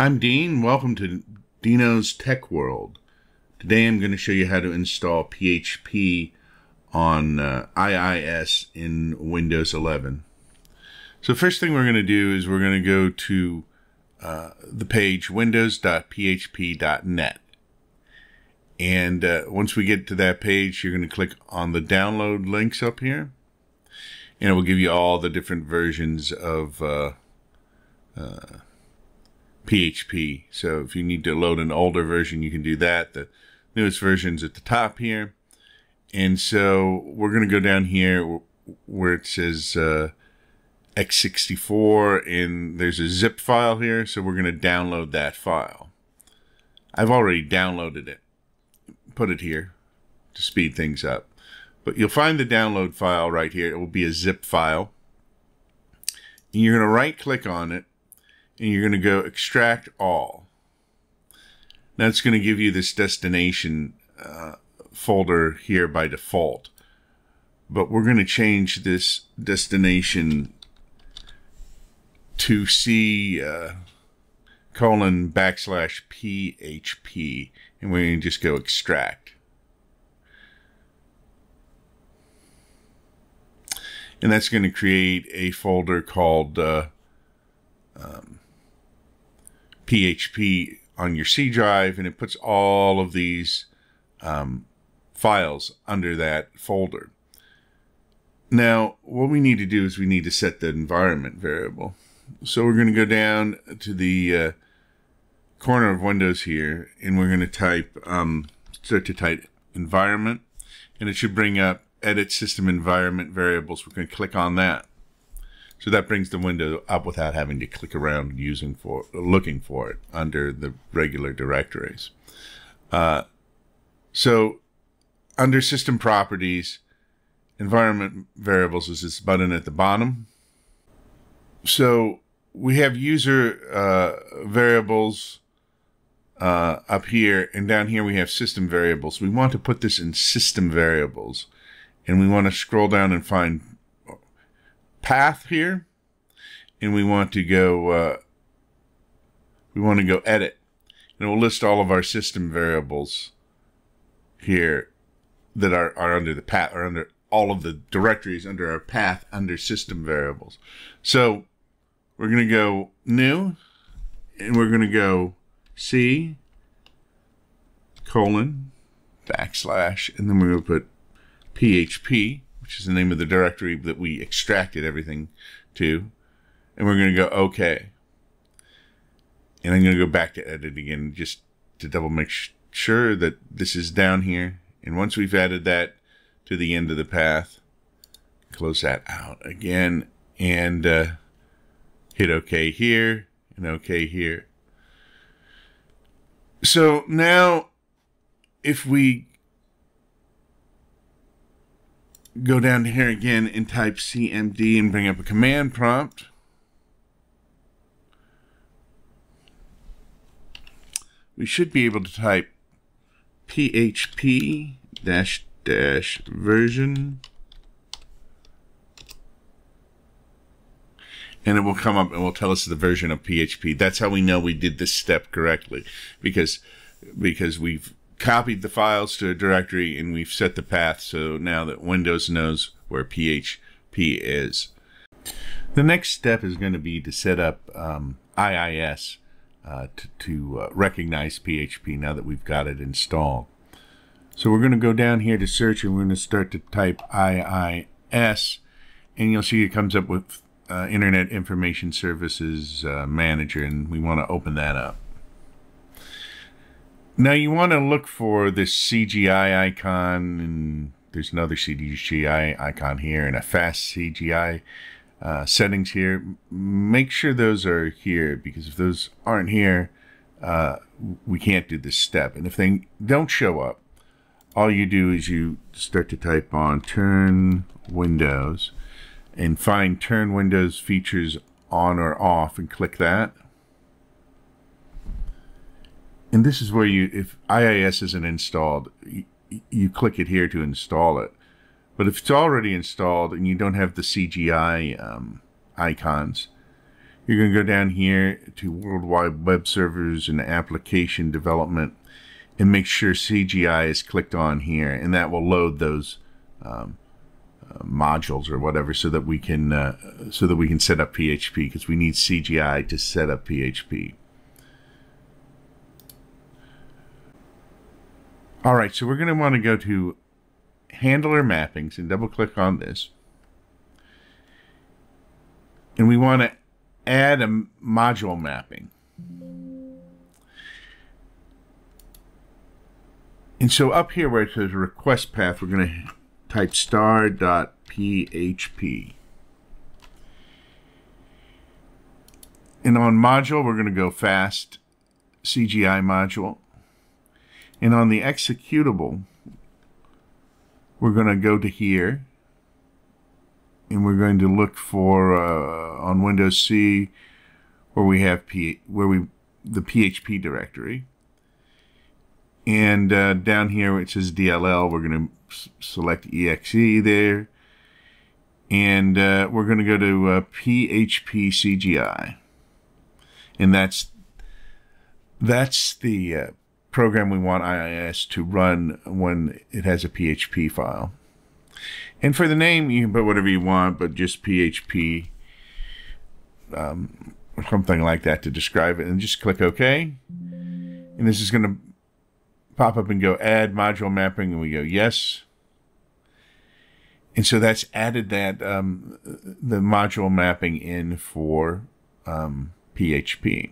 I'm Dean. Welcome to Dino's Tech World. Today I'm going to show you how to install PHP on uh, IIS in Windows 11. So first thing we're going to do is we're going to go to uh, the page windows.php.net. And uh, once we get to that page, you're going to click on the download links up here. And it will give you all the different versions of uh, PHP. So if you need to load an older version, you can do that. The newest version's at the top here. And so we're going to go down here where it says uh, x64 and there's a zip file here. So we're going to download that file. I've already downloaded it. Put it here to speed things up. But you'll find the download file right here. It will be a zip file. And you're going to right click on it and you're going to go extract all. That's going to give you this destination uh, folder here by default. But we're going to change this destination to C uh, colon backslash PHP. And we're going to just go extract. And that's going to create a folder called uh, um, PHP on your C drive, and it puts all of these um, files under that folder. Now, what we need to do is we need to set the environment variable. So we're going to go down to the uh, corner of Windows here, and we're going to type, um, start to type environment, and it should bring up edit system environment variables. We're going to click on that. So that brings the window up without having to click around using for looking for it under the regular directories. Uh, so under system properties, environment variables is this button at the bottom. So we have user uh, variables uh, up here, and down here we have system variables. We want to put this in system variables, and we want to scroll down and find path here and we want to go uh, we want to go edit. And it will list all of our system variables here that are, are under the path or under all of the directories under our path under system variables. So we're going to go new and we're going to go C colon backslash and then we're going to put PHP which is the name of the directory that we extracted everything to. And we're going to go OK. And I'm going to go back to edit again just to double make sure that this is down here. And once we've added that to the end of the path, close that out again and uh, hit OK here and OK here. So now if we go down here again and type CMD and bring up a command prompt. We should be able to type PHP dash dash version and it will come up and will tell us the version of PHP. That's how we know we did this step correctly because because we've copied the files to a directory and we've set the path so now that Windows knows where PHP is. The next step is going to be to set up um, IIS uh, to, to uh, recognize PHP now that we've got it installed. So we're going to go down here to search and we're going to start to type IIS and you'll see it comes up with uh, Internet Information Services uh, Manager and we want to open that up. Now you want to look for this CGI icon, and there's another CGI icon here, and a fast CGI uh, settings here. Make sure those are here, because if those aren't here, uh, we can't do this step. And if they don't show up, all you do is you start to type on turn windows and find turn windows features on or off and click that and this is where you, if IIS isn't installed, you, you click it here to install it. But if it's already installed and you don't have the CGI um, icons, You're going to go down here to World Wide Web Servers and Application Development and make sure CGI is clicked on here, and that will load those um, uh, modules or whatever, so that we can uh, so that we can set up PHP because we need CGI to set up PHP. All right, so we're going to want to go to handler mappings and double click on this. And we want to add a module mapping. And so up here where it says request path, we're going to type star.php. And on module, we're going to go fast CGI module. And on the executable, we're going to go to here. And we're going to look for uh, on Windows C where we have P where we the PHP directory. And uh, down here it says DLL, we're going to select EXE there. And uh, we're going to go to uh, PHP CGI. And that's that's the uh, program we want IIS to run when it has a PHP file. And for the name, you can put whatever you want, but just PHP, um, something like that to describe it. And just click OK. And this is going to pop up and go add module mapping. And we go yes. And so that's added that um, the module mapping in for um, PHP.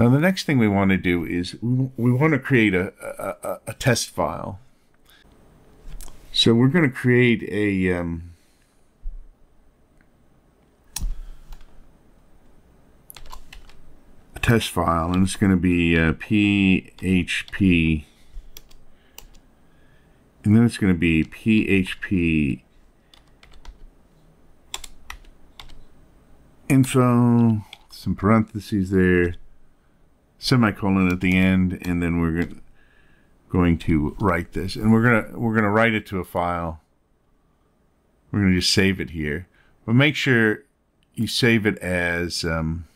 Now, the next thing we want to do is we, we want to create a, a, a, test file. So we're going to create a um, a test file, and it's going to be uh, PHP, and then it's going to be PHP info, some parentheses there, semicolon at the end, and then we're going to write this, and we're gonna we're gonna write it to a file. We're gonna just save it here, but make sure you save it as um,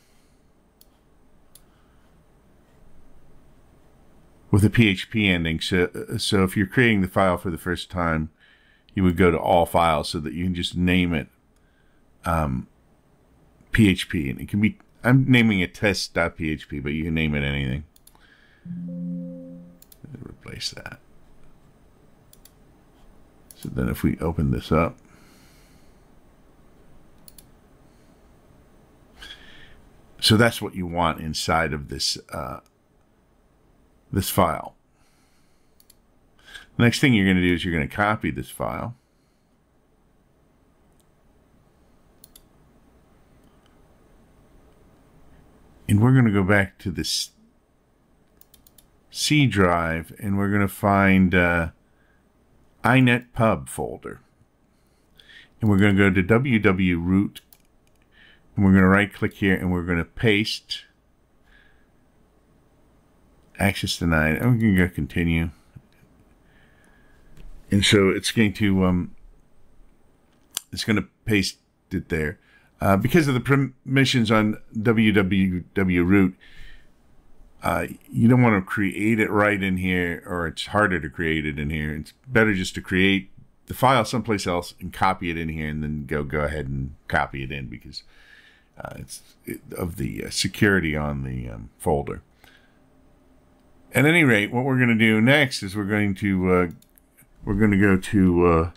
with a PHP ending. So so if you're creating the file for the first time, you would go to all files so that you can just name it um, PHP, and it can be I'm naming it test.php, but you can name it anything. Replace that. So then if we open this up, so that's what you want inside of this uh, this file. The next thing you're going to do is you're going to copy this file. And we're going to go back to this C drive and we're going to find uh, inetpub folder. And we're going to go to www root and we're going to right click here and we're going to paste access denied. And we're going to go continue. And so it's going to um, it's going to paste it there. Uh, because of the permissions on www root, uh, you don't want to create it right in here, or it's harder to create it in here. It's better just to create the file someplace else and copy it in here, and then go go ahead and copy it in because uh, it's it, of the uh, security on the um, folder. At any rate, what we're going to do next is we're going to uh, we're going to go to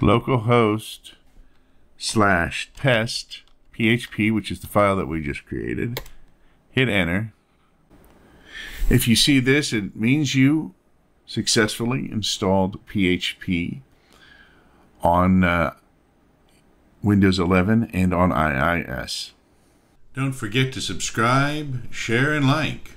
localhost slash test php, which is the file that we just created. Hit enter. If you see this, it means you successfully installed PHP on uh, Windows 11 and on IIS. Don't forget to subscribe, share, and like.